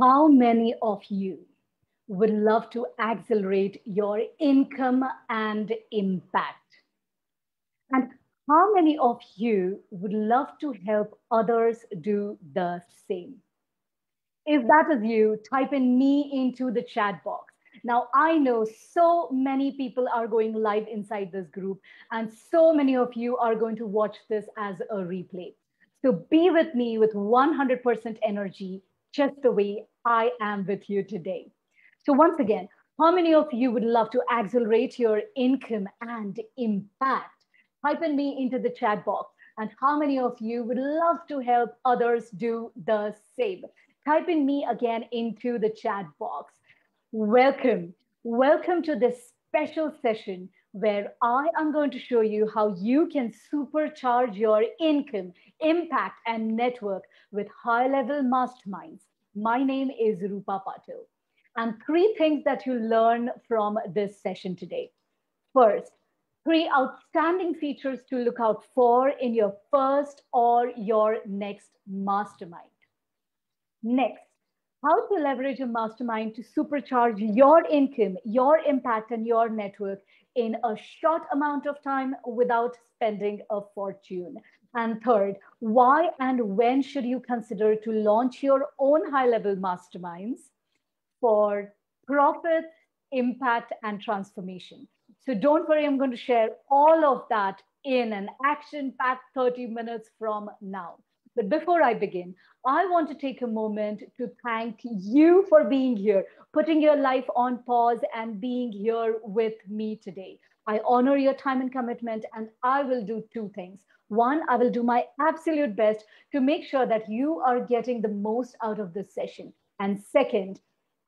How many of you would love to accelerate your income and impact? And how many of you would love to help others do the same? If that is you, type in me into the chat box. Now, I know so many people are going live inside this group, and so many of you are going to watch this as a replay. So be with me with 100% energy just the way I am with you today. So once again, how many of you would love to accelerate your income and impact? Type in me into the chat box. And how many of you would love to help others do the same? Type in me again into the chat box. Welcome. Welcome to this special session where I am going to show you how you can supercharge your income, impact, and network with high level masterminds. My name is Rupa Patil. And three things that you learn from this session today. First, three outstanding features to look out for in your first or your next mastermind. Next, how to leverage a mastermind to supercharge your income, your impact, and your network in a short amount of time without spending a fortune. And third, why and when should you consider to launch your own high level masterminds for profit, impact, and transformation? So don't worry, I'm going to share all of that in an action packed 30 minutes from now. But before I begin, I want to take a moment to thank you for being here, putting your life on pause and being here with me today. I honor your time and commitment, and I will do two things. One, I will do my absolute best to make sure that you are getting the most out of this session. And second,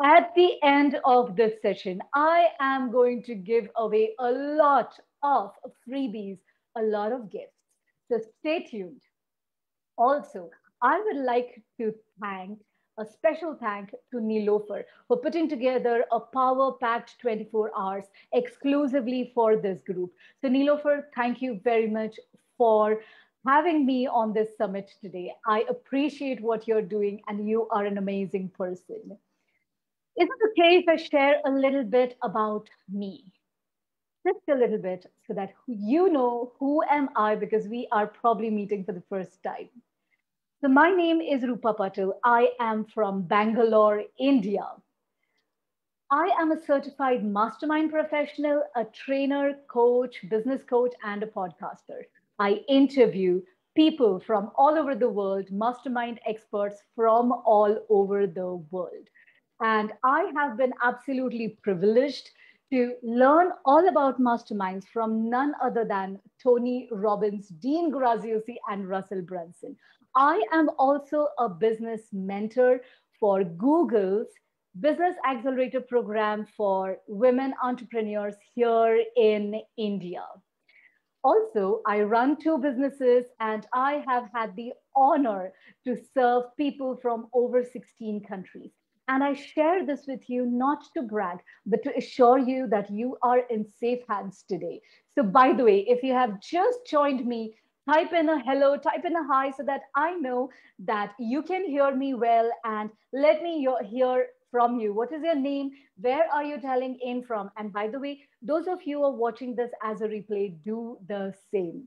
at the end of this session, I am going to give away a lot of freebies, a lot of gifts. So stay tuned. Also, I would like to thank a special thank to Nilofer for putting together a power packed 24 hours exclusively for this group. So, Nilofer, thank you very much for having me on this summit today. I appreciate what you're doing, and you are an amazing person. Is it okay if I share a little bit about me? Just a little bit so that you know who am I because we are probably meeting for the first time. So my name is Rupa Patil. I am from Bangalore, India. I am a certified mastermind professional, a trainer, coach, business coach, and a podcaster. I interview people from all over the world, mastermind experts from all over the world. And I have been absolutely privileged to learn all about masterminds from none other than Tony Robbins, Dean Graziosi, and Russell Brunson. I am also a business mentor for Google's Business Accelerator program for women entrepreneurs here in India. Also, I run two businesses and I have had the honor to serve people from over 16 countries. And I share this with you not to brag, but to assure you that you are in safe hands today. So, by the way, if you have just joined me, type in a hello, type in a hi so that I know that you can hear me well and let me hear from you. What is your name? Where are you telling in from? And by the way, those of you who are watching this as a replay, do the same.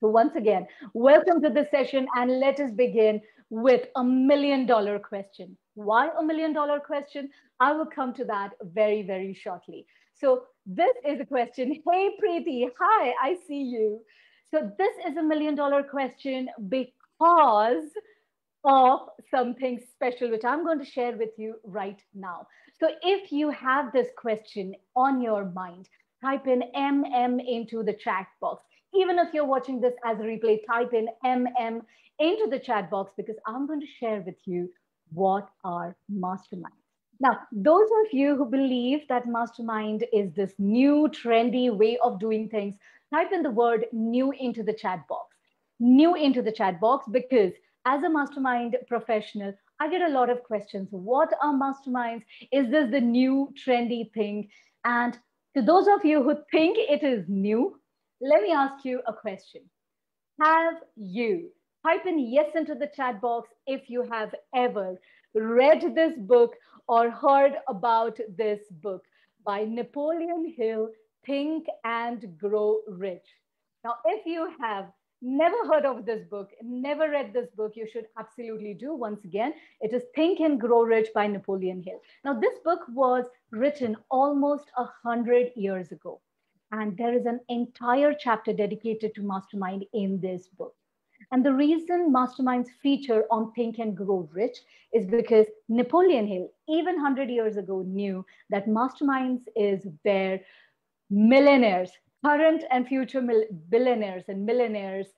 So once again, welcome to the session and let us begin with a million dollar question. Why a million dollar question? I will come to that very, very shortly. So this is a question. Hey, Preeti. Hi, I see you. So this is a million dollar question because of something special, which I'm going to share with you right now. So if you have this question on your mind, type in MM into the chat box. Even if you're watching this as a replay, type in MM into the chat box because I'm going to share with you what are masterminds. Now, those of you who believe that mastermind is this new trendy way of doing things, type in the word new into the chat box. New into the chat box because as a mastermind professional, I get a lot of questions. What are masterminds? Is this the new trendy thing? And to those of you who think it is new, let me ask you a question. Have you, type in yes into the chat box if you have ever read this book or heard about this book by Napoleon Hill, Think and Grow Rich. Now, if you have never heard of this book, never read this book, you should absolutely do once again. It is Think and Grow Rich by Napoleon Hill. Now, this book was written almost a hundred years ago. And there is an entire chapter dedicated to mastermind in this book. And the reason masterminds feature on Think and Grow Rich is because Napoleon Hill, even 100 years ago, knew that masterminds is where millionaires, current and future billionaires and millionaires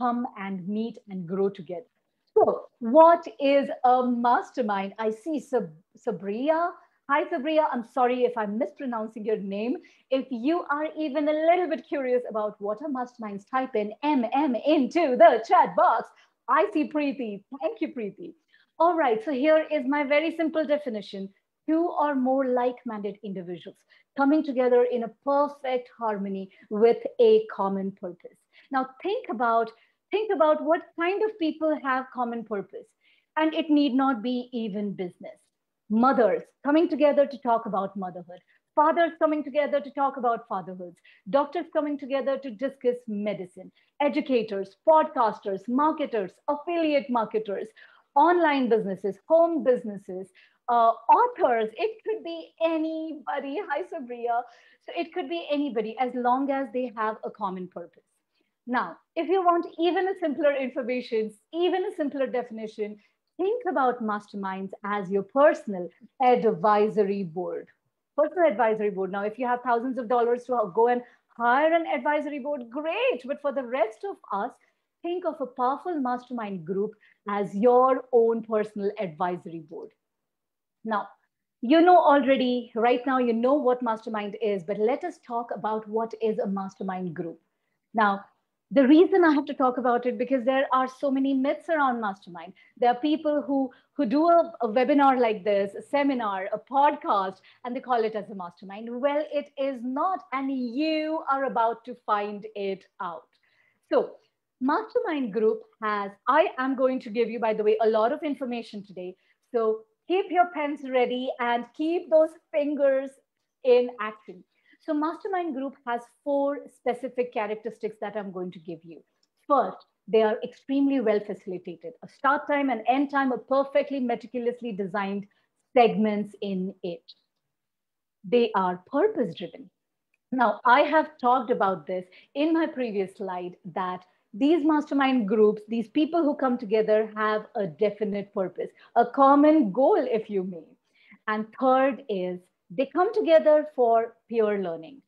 come and meet and grow together. So, what is a mastermind? I see Sab- Sabria Hi, Sabria. I'm sorry if I'm mispronouncing your name. If you are even a little bit curious about what are masterminds, type in MM into the chat box. I see Preeti. Thank you, Preeti. All right, so here is my very simple definition. Two or more like-minded individuals coming together in a perfect harmony with a common purpose. Now think about, think about what kind of people have common purpose. And it need not be even business mothers coming together to talk about motherhood, fathers coming together to talk about fatherhoods, doctors coming together to discuss medicine, educators, podcasters, marketers, affiliate marketers, online businesses, home businesses, uh, authors. It could be anybody. Hi, Sabria. So it could be anybody as long as they have a common purpose. Now, if you want even a simpler information, even a simpler definition, think about masterminds as your personal advisory board. Personal advisory board. Now, if you have thousands of dollars to go and hire an advisory board, great. But for the rest of us, think of a powerful mastermind group as your own personal advisory board. Now, you know already, right now, you know what mastermind is, but let us talk about what is a mastermind group. Now, the reason I have to talk about it because there are so many myths around mastermind. There are people who who do a, a, webinar like this, a seminar, a podcast, and they call it as a mastermind. Well, it is not, and you are about to find it out. So, mastermind group has. I am going to give you, by the way, a lot of information today. So keep your pens ready and keep those fingers in action. So mastermind group has four specific characteristics that I'm going to give you. First, they are extremely well facilitated. A start time and end time are perfectly meticulously designed segments in it. They are purpose driven. Now, I have talked about this in my previous slide that these mastermind groups, these people who come together have a definite purpose, a common goal, if you may. And third is they come together for peer learning.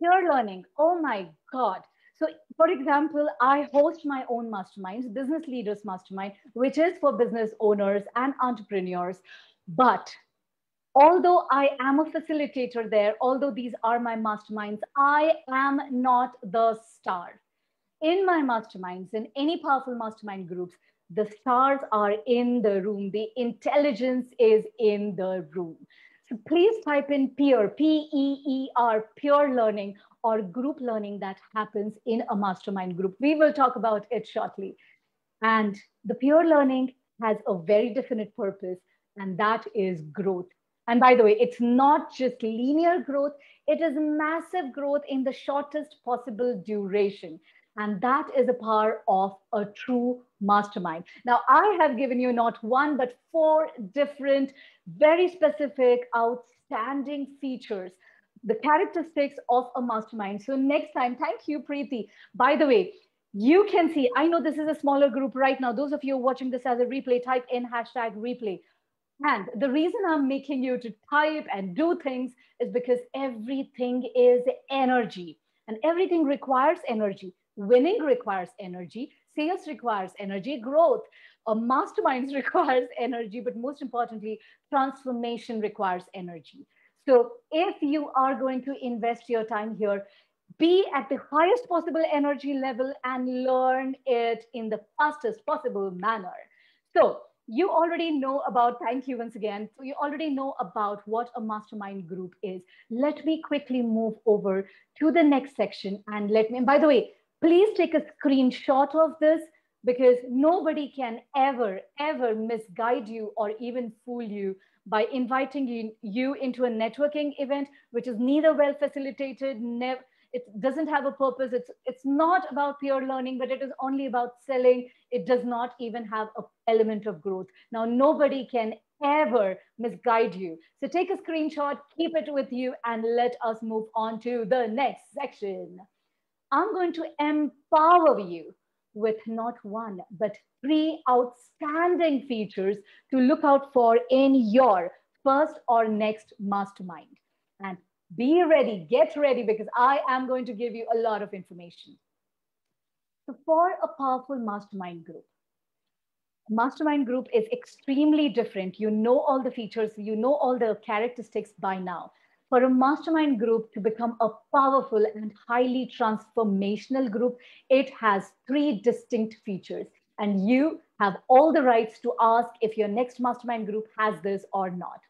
Peer learning, oh my God. So, for example, I host my own masterminds, Business Leaders Mastermind, which is for business owners and entrepreneurs. But although I am a facilitator there, although these are my masterminds, I am not the star. In my masterminds, in any powerful mastermind groups, the stars are in the room, the intelligence is in the room. Please type in peer, P-E-E-R, peer learning or group learning that happens in a mastermind group. We will talk about it shortly. And the peer learning has a very definite purpose, and that is growth. And by the way, it's not just linear growth, it is massive growth in the shortest possible duration. And that is the power of a true mastermind. Now, I have given you not one, but four different, very specific, outstanding features, the characteristics of a mastermind. So, next time, thank you, Preeti. By the way, you can see, I know this is a smaller group right now. Those of you watching this as a replay, type in hashtag replay. And the reason I'm making you to type and do things is because everything is energy and everything requires energy. Winning requires energy. Sales requires energy. Growth, uh, masterminds requires energy. But most importantly, transformation requires energy. So if you are going to invest your time here, be at the highest possible energy level and learn it in the fastest possible manner. So you already know about, thank you once again. So you already know about what a mastermind group is. Let me quickly move over to the next section and let me, and by the way, please take a screenshot of this because nobody can ever, ever misguide you or even fool you by inviting you, into a networking event, which is neither well facilitated, never, it doesn't have a purpose. It's, it's not about pure learning, but it is only about selling. It does not even have an element of growth. Now, nobody can ever misguide you. So take a screenshot, keep it with you, and let us move on to the next section. I'm going to empower you with not one, but three outstanding features to look out for in your first or next mastermind. And be ready, get ready, because I am going to give you a lot of information. So for a powerful mastermind group, mastermind group is extremely different. You know all the features, you know all the characteristics by now. For a mastermind group to become a powerful and highly transformational group, it has three distinct features. And you have all the rights to ask if your next mastermind group has this or not.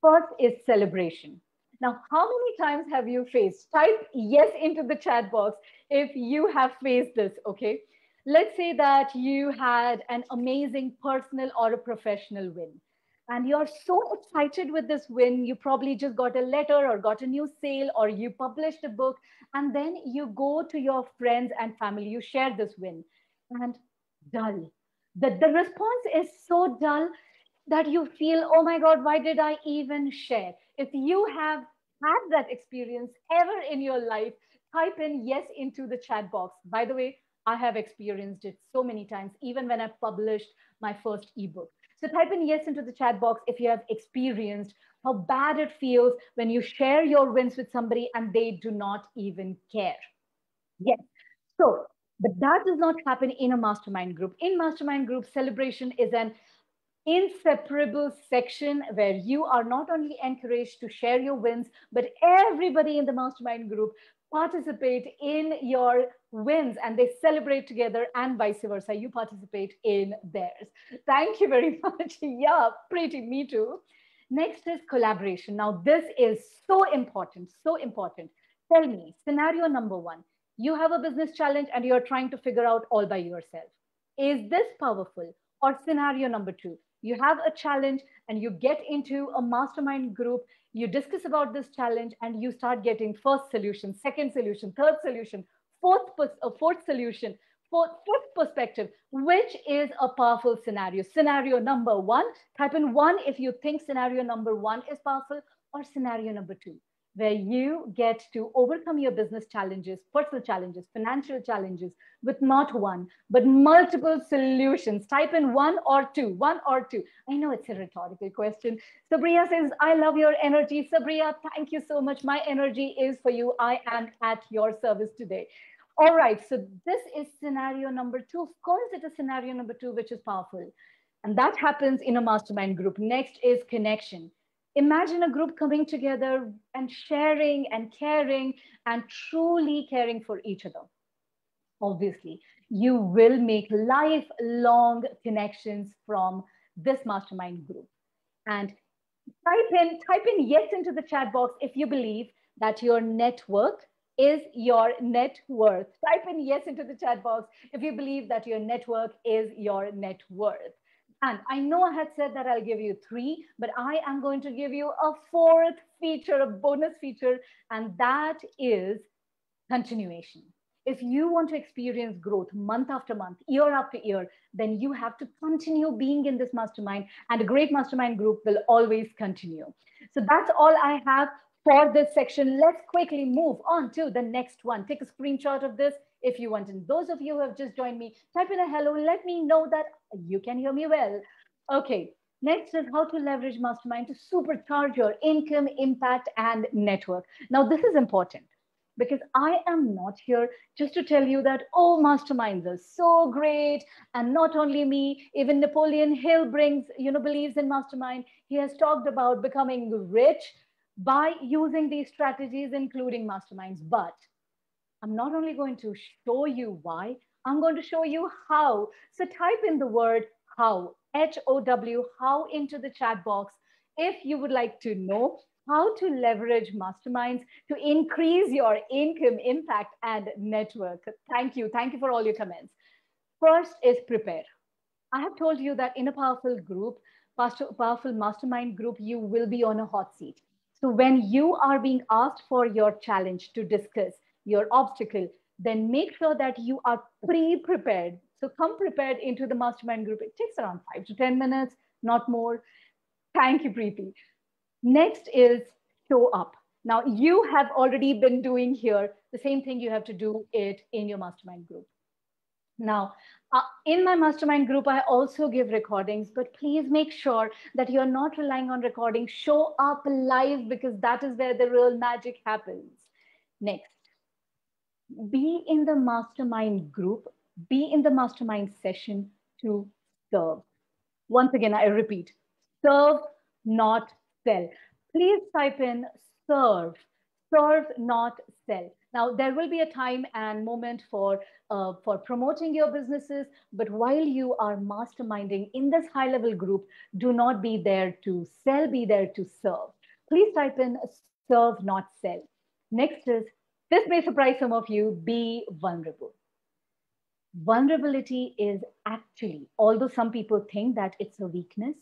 First is celebration. Now, how many times have you faced? Type yes into the chat box if you have faced this, okay? Let's say that you had an amazing personal or a professional win and you're so excited with this win you probably just got a letter or got a new sale or you published a book and then you go to your friends and family you share this win. And dull. The, the response is so dull that you feel oh my god why did i even share? If you have had that experience ever in your life type in yes into the chat box. By the way i have experienced it so many times even when i published my first ebook so type in yes into the chat box if you have experienced how bad it feels when you share your wins with somebody and they do not even care. Yes. So, but that does not happen in a mastermind group. In mastermind group, celebration is an inseparable section where you are not only encouraged to share your wins, but everybody in the mastermind group participate in your wins and they celebrate together and vice versa. You participate in theirs. Thank you very much. yeah, Preeti, me too. Next is collaboration. Now, this is so important, so important. Tell me, scenario number one you have a business challenge and you're trying to figure out all by yourself. Is this powerful? Or scenario number two, you have a challenge and you get into a mastermind group you discuss about this challenge and you start getting first solution second solution third solution fourth uh, fourth solution fourth, fifth perspective which is a powerful scenario scenario number one type in one if you think scenario number one is powerful or scenario number two where you get to overcome your business challenges, personal challenges, financial challenges with not one, but multiple solutions. Type in one or two, one or two. I know it's a rhetorical question. Sabria says, I love your energy. Sabria, thank you so much. My energy is for you. I am at your service today. All right, so this is scenario number two. Of course, it is scenario number two, which is powerful. And that happens in a mastermind group. Next is connection imagine a group coming together and sharing and caring and truly caring for each other. Obviously, you will make lifelong connections from this mastermind group. And type in, type in yes into the chat box if you believe that your network is your net worth. Type in yes into the chat box if you believe that your network is your net worth. And I know I had said that I'll give you three, but I am going to give you a fourth feature, a bonus feature, and that is continuation. If you want to experience growth month after month, year after year, then you have to continue being in this mastermind, and a great mastermind group will always continue. So that's all I have for this section. Let's quickly move on to the next one. Take a screenshot of this if you want. And those of you who have just joined me, type in a hello, let me know that you can hear me well. Okay, next is how to leverage mastermind to supercharge your income, impact, and network. Now, this is important because I am not here just to tell you that, oh, masterminds are so great. And not only me, even Napoleon Hill brings, you know, believes in mastermind. He has talked about becoming rich by using these strategies, including masterminds. But I'm not only going to show you why, I'm going to show you how. So type in the word how, H-O-W, how into the chat box if you would like to know how to leverage masterminds to increase your income, impact, and network. Thank you. Thank you for all your comments. First is prepare. I have told you that in a powerful group, powerful mastermind group, you will be on a hot seat. So when you are being asked for your challenge to discuss your obstacle, then make sure that you are pre-prepared. So come prepared into the mastermind group. It takes around five to 10 minutes, not more. Thank you, Preeti. Next is show up. Now you have already been doing here the same thing you have to do it in your mastermind group. Now, uh, in my mastermind group, I also give recordings, but please make sure that you're not relying on recording. Show up live because that is where the real magic happens. Next, be in the mastermind group, be in the mastermind session to serve. Once again, I repeat, serve, not sell. Please type in serve, serve, not sell. Now, there will be a time and moment for, uh, for promoting your businesses, but while you are masterminding in this high level group, do not be there to sell, be there to serve. Please type in serve, not sell. Next is, this may surprise some of you, be vulnerable. Vulnerability is actually, although some people think that it's a weakness,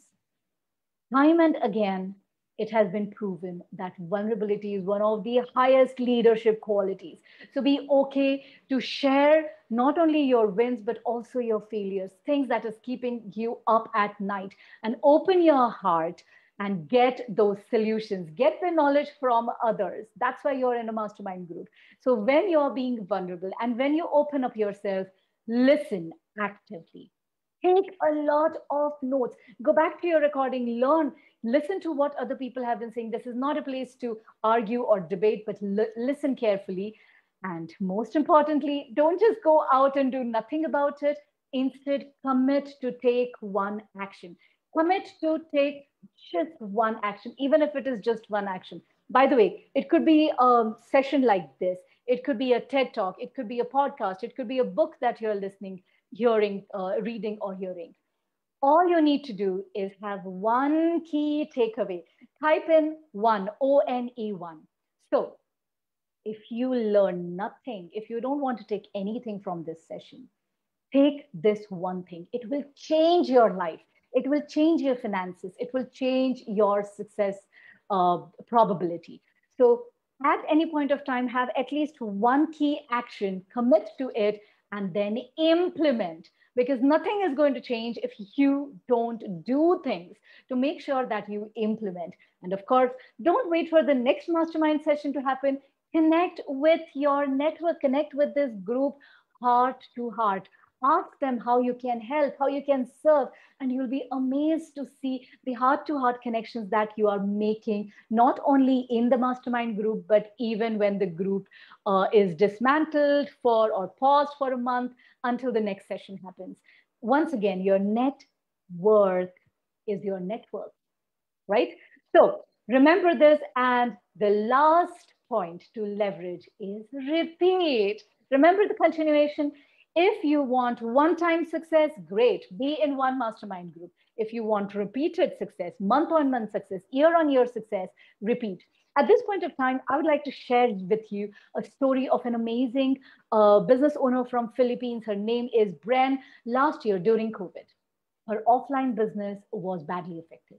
time and again, it has been proven that vulnerability is one of the highest leadership qualities. So be okay to share not only your wins, but also your failures, things that is keeping you up at night and open your heart and get those solutions, get the knowledge from others. That's why you're in a mastermind group. So when you're being vulnerable and when you open up yourself, listen actively. Take a lot of notes. Go back to your recording, learn listen to what other people have been saying. This is not a place to argue or debate, but listen carefully. And most importantly, don't just go out and do nothing about it. Instead, commit to take one action. Commit to take just one action, even if it is just one action. By the way, it could be a session like this. It could be a TED talk. It could be a podcast. It could be a book that you're listening, hearing, uh, reading, or hearing all you need to do is have one key takeaway. Type in one, O N E one. So if you learn nothing, if you don't want to take anything from this session, take this one thing. It will change your life. It will change your finances. It will change your success uh, probability. So at any point of time, have at least one key action, commit to it, and then implement because nothing is going to change if you don't do things to make sure that you implement. And of course, don't wait for the next mastermind session to happen. Connect with your network, connect with this group heart to heart ask them how you can help, how you can serve, and you'll be amazed to see the heart to heart connections that you are making, not only in the mastermind group, but even when the group uh, is dismantled for or paused for a month until the next session happens. Once again, your net worth is your network, right? So remember this. And the last point to leverage is repeat. Remember the continuation if you want one time success, great, be in one mastermind group. If you want repeated success, month on month success, year on year success, repeat. At this point of time, I would like to share with you a story of an amazing uh, business owner from Philippines. Her name is Bren. Last year during COVID, her offline business was badly affected.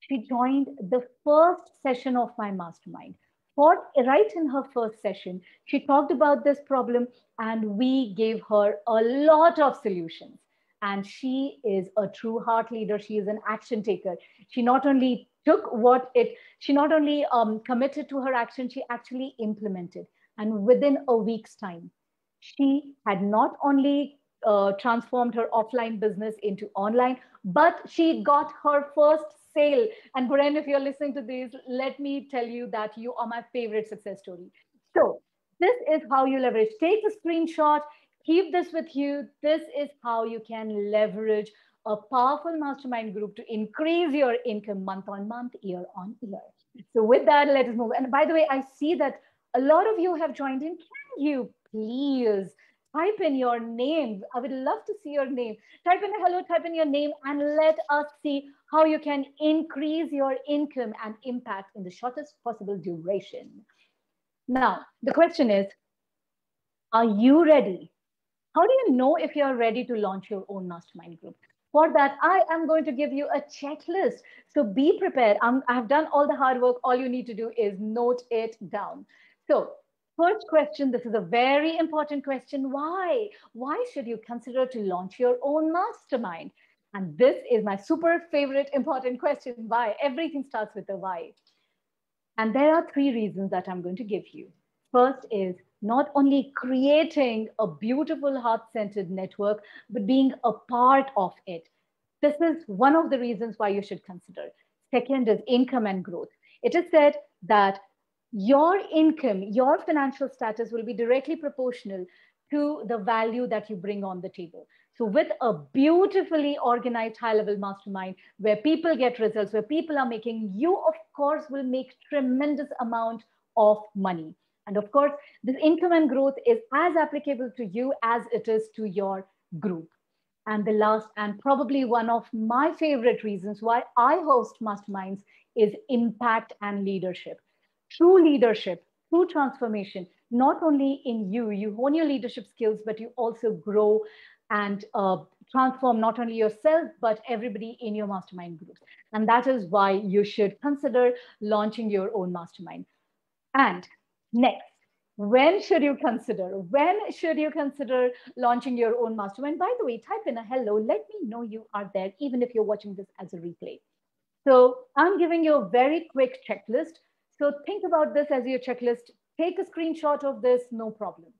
She joined the first session of my mastermind for right in her first session, she talked about this problem and we gave her a lot of solutions. And she is a true heart leader. She is an action taker. She not only took what it, she not only um, committed to her action, she actually implemented. And within a week's time, she had not only uh, transformed her offline business into online, but she got her first sale. And Bren, if you're listening to this, let me tell you that you are my favorite success story. So this is how you leverage. Take a screenshot, keep this with you. This is how you can leverage a powerful mastermind group to increase your income month on month, year on year. So with that, let us move. And by the way, I see that a lot of you have joined in. Can you please type in your name? I would love to see your name. Type in a hello, type in your name, and let us see how you can increase your income and impact in the shortest possible duration. Now, the question is, are you ready How do you know if you're ready to launch your own mastermind group? For that, I am going to give you a checklist. So be prepared. I'm, I've done all the hard work. All you need to do is note it down. So first question, this is a very important question. Why? Why should you consider to launch your own mastermind? And this is my super favorite important question. Why? Everything starts with a why. And there are three reasons that I'm going to give you. First is not only creating a beautiful heart-centered network, but being a part of it. This is one of the reasons why you should consider. Second is income and growth. It is said that your income, your financial status will be directly proportional to the value that you bring on the table. So with a beautifully organized high level mastermind where people get results, where people are making, you of course will make tremendous amount of money. And of course, this income and growth is as applicable to you as it is to your group. And the last, and probably one of my favorite reasons why I host masterminds is impact and leadership. True leadership, true transformation, not only in you, you hone your leadership skills, but you also grow and uh, transform not only yourself, but everybody in your mastermind group. And that is why you should consider launching your own mastermind. And Next, when should you consider? When should you consider launching your own mastermind? By the way, type in a hello. Let me know you are there, even if you're watching this as a replay. So I'm giving you a very quick checklist. So think about this as your checklist. Take a screenshot of this, no problem.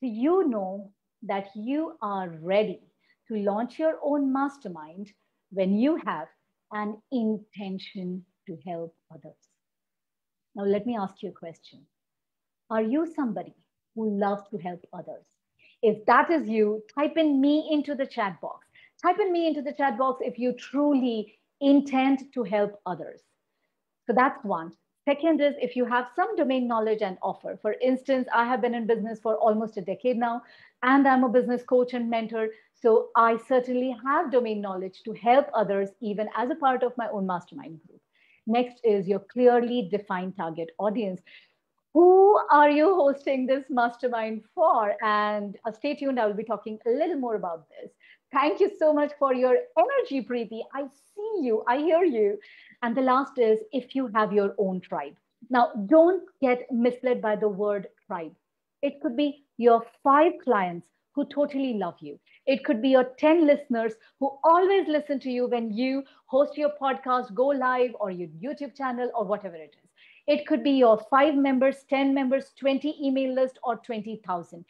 So you know that you are ready to launch your own mastermind when you have an intention to help others. Now, let me ask you a question. Are you somebody who loves to help others? If that is you, type in me into the chat box. Type in me into the chat box if you truly intend to help others. So that's one. Second is if you have some domain knowledge and offer. For instance, I have been in business for almost a decade now, and I'm a business coach and mentor. So I certainly have domain knowledge to help others, even as a part of my own mastermind group. Next is your clearly defined target audience. Who are you hosting this mastermind for? And uh, stay tuned, I will be talking a little more about this. Thank you so much for your energy, Preeti. I see you, I hear you. And the last is if you have your own tribe. Now, don't get misled by the word tribe. It could be your five clients who totally love you. It could be your 10 listeners who always listen to you when you host your podcast, go live, or your YouTube channel, or whatever it is. It could be your five members, 10 members, 20 email list, or 20,000.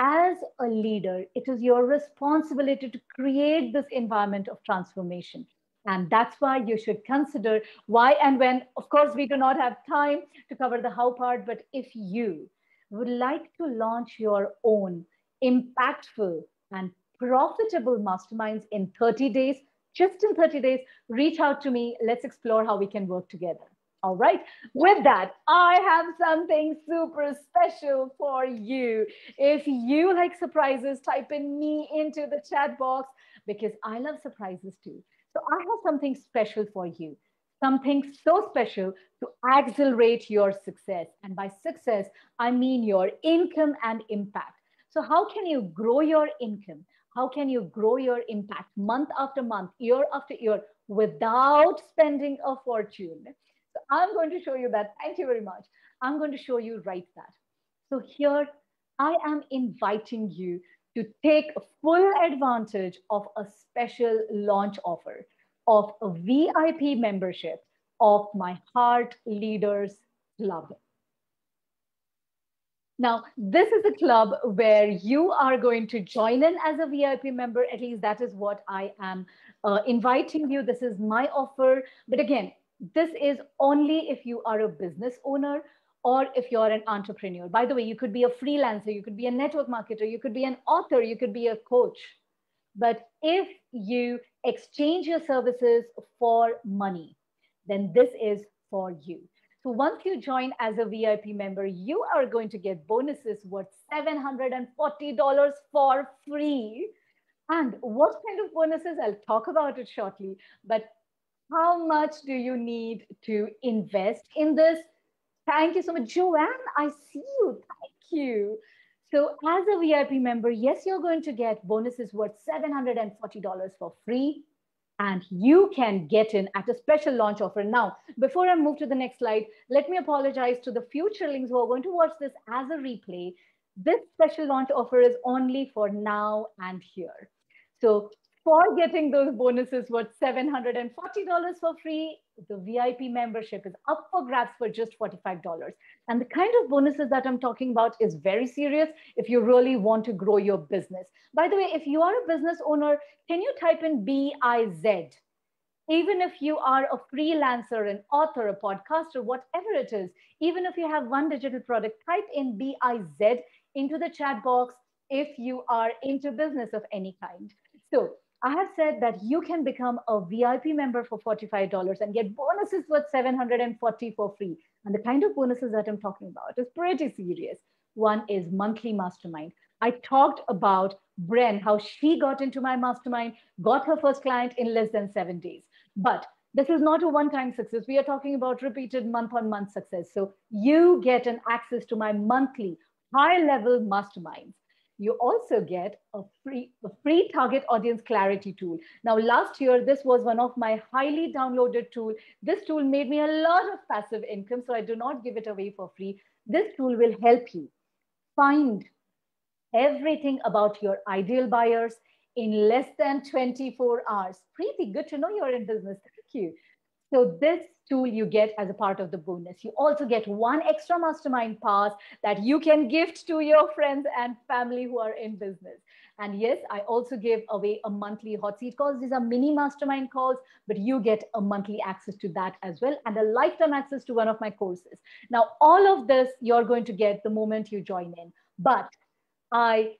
As a leader, it is your responsibility to create this environment of transformation. And that's why you should consider why and when. Of course, we do not have time to cover the how part, but if you would like to launch your own impactful and profitable masterminds in 30 days, just in 30 days, reach out to me. Let's explore how we can work together. All right. With that, I have something super special for you. If you like surprises, type in me into the chat box because I love surprises too. So I have something special for you, something so special to accelerate your success. And by success, I mean your income and impact. So how can you grow your income? How can you grow your impact month after month, year after year without spending a fortune? So I'm going to show you that. Thank you very much. I'm going to show you right that. So here I am inviting you to take full advantage of a special launch offer of a VIP membership of my Heart Leaders Club. Now, this is a club where you are going to join in as a VIP member. At least that is what I am uh, inviting you. This is my offer. But again, this is only if you are a business owner or if you're an entrepreneur. By the way, you could be a freelancer, you could be a network marketer, you could be an author, you could be a coach. But if you exchange your services for money, then this is for you. So once you join as a VIP member, you are going to get bonuses worth $740 for free. And what kind of bonuses? I'll talk about it shortly. But how much do you need to invest in this? Thank you so much. Joanne, I see you. Thank you. So as a VIP member, yes, you're going to get bonuses worth $740 for free. And you can get in at a special launch offer. Now, before I move to the next slide, let me apologize to the futurelings who are going to watch this as a replay. This special launch offer is only for now and here. So for getting those bonuses worth $740 for free, the VIP membership is up for grabs for just $45. And the kind of bonuses that I'm talking about is very serious if you really want to grow your business. By the way, if you are a business owner, can you type in BIZ? Even if you are a freelancer, an author, a podcaster, whatever it is, even if you have one digital product, type in BIZ into the chat box if you are into business of any kind. So I have said that you can become a VIP member for $45 and get bonuses worth 740 for free. And the kind of bonuses that I'm talking about is pretty serious. One is monthly mastermind. I talked about Bren, how she got into my mastermind, got her first client in less than seven days. But this is not a one-time success. We are talking about repeated month-on-month success. So you get an access to my monthly high-level masterminds you also get a free, a free target audience clarity tool. Now, last year, this was one of my highly downloaded tool. This tool made me a lot of passive income, so I do not give it away for free. This tool will help you find everything about your ideal buyers in less than 24 hours. Pretty good to know you're in business. Thank you. So this tool you get as a part of the bonus. You also get one extra mastermind pass that you can gift to your friends and family who are in business. And yes, I also give away a monthly hot seat calls. These are mini mastermind calls, but you get a monthly access to that as well and a lifetime access to one of my courses. Now, all of this you're going to get the moment you join in. But I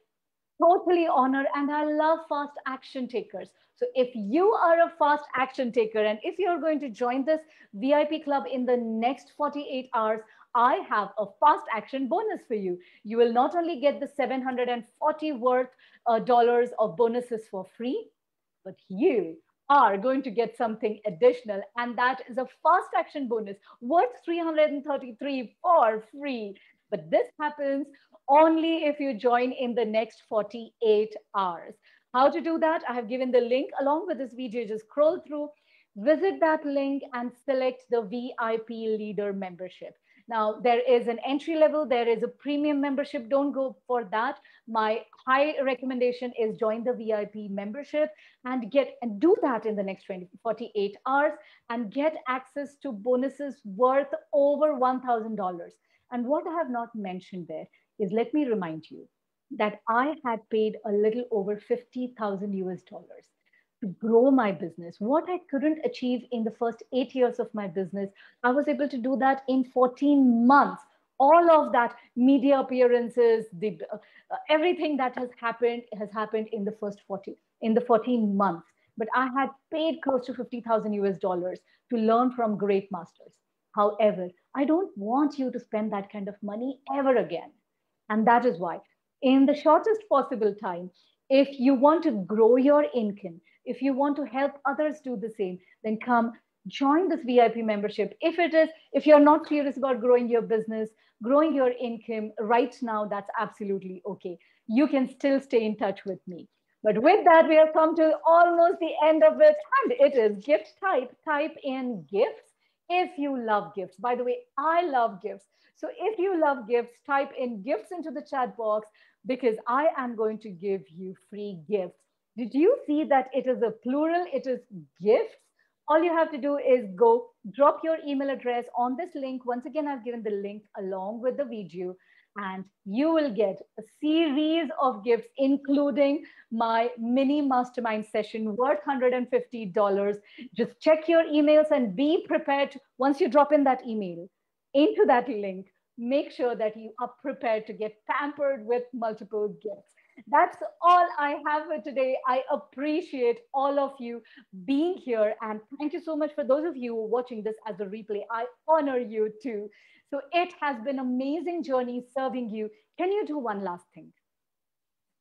totally honor and I love fast action takers. So if you are a fast action taker and if you're going to join this VIP club in the next 48 hours, I have a fast action bonus for you. You will not only get the 740 worth uh, dollars of bonuses for free, but you are going to get something additional. And that is a fast action bonus worth 333 for free. But this happens only if you join in the next 48 hours. How to do that? I have given the link along with this video. Just scroll through, visit that link and select the VIP leader membership. Now there is an entry level, there is a premium membership. Don't go for that. My high recommendation is join the VIP membership and get and do that in the next 20, 48 hours and get access to bonuses worth over $1,000. And what I have not mentioned there is let me remind you, that I had paid a little over 50,000 US dollars to grow my business. What I couldn't achieve in the first eight years of my business, I was able to do that in 14 months. All of that media appearances, the uh, everything that has happened has happened in the first 40 in the 14 months. But I had paid close to 50,000 US dollars to learn from great masters. However, I don't want you to spend that kind of money ever again. And that is why in the shortest possible time. If you want to grow your income, if you want to help others do the same, then come join this VIP membership. If it is, if you're not serious about growing your business, growing your income right now, that's absolutely okay. You can still stay in touch with me. But with that, we have come to almost the end of it. And it is gift type. Type in gifts if you love gifts. By the way, I love gifts. So if you love gifts, type in gifts into the chat box because I am going to give you free gifts. Did you see that it is a plural? It is gifts. All you have to do is go drop your email address on this link. Once again, I've given the link along with the video and you will get a series of gifts, including my mini mastermind session worth $150. Just check your emails and be prepared once you drop in that email into that link make sure that you are prepared to get pampered with multiple gifts. That's all I have for today. I appreciate all of you being here. And thank you so much for those of you watching this as a replay. I honor you too. So it has been an amazing journey serving you. Can you do one last thing?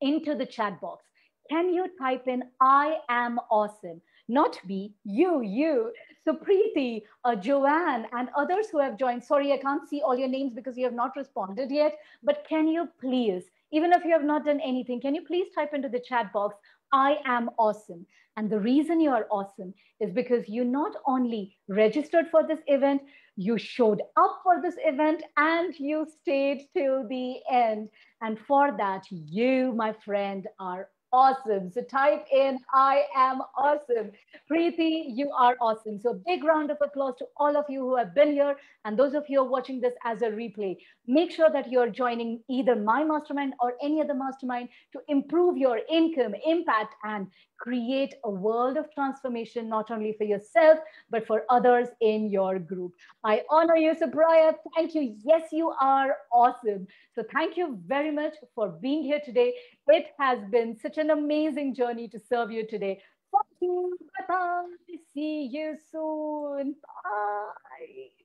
Into the chat box. Can you type in I am awesome? Not me, you, you. So Preeti, uh, Joanne, and others who have joined, sorry, I can't see all your names because you have not responded yet, but can you please Even if you have not done anything, can you please type into the chat box, I am awesome. And the reason you are awesome is because you not only registered for this event, you showed up for this event and you stayed till the end. And for that, you, my friend, are awesome. So type in, I am awesome. Preeti, you are awesome. So big round of applause to all of you who have been here and those of you are watching this as a replay. Make sure that you're joining either my mastermind or any other mastermind to improve your income, impact, and create a world of transformation, not only for yourself, but for others in your group. I honor you, Subraya. Thank you. Yes, you are awesome. So thank you very much for being here today. It has been such an amazing journey to serve you today. Thank you. Bye-bye. See you soon. Bye.